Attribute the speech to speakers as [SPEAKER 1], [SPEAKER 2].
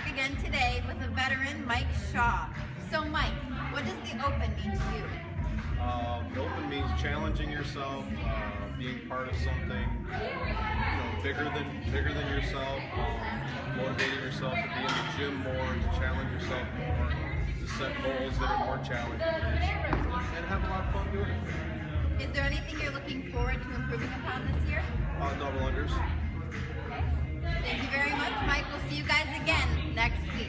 [SPEAKER 1] back again today with a veteran, Mike Shaw. So Mike, what does the Open mean to you?
[SPEAKER 2] Uh, the Open means challenging yourself, uh, being part of something you know, bigger than bigger than yourself, um, motivating yourself to be in the gym more, to challenge yourself more, to set goals that are more challenging, and have a lot of fun doing it.
[SPEAKER 1] Is there anything you're looking forward to improving upon this year?
[SPEAKER 2] Uh, double unders.
[SPEAKER 1] Next.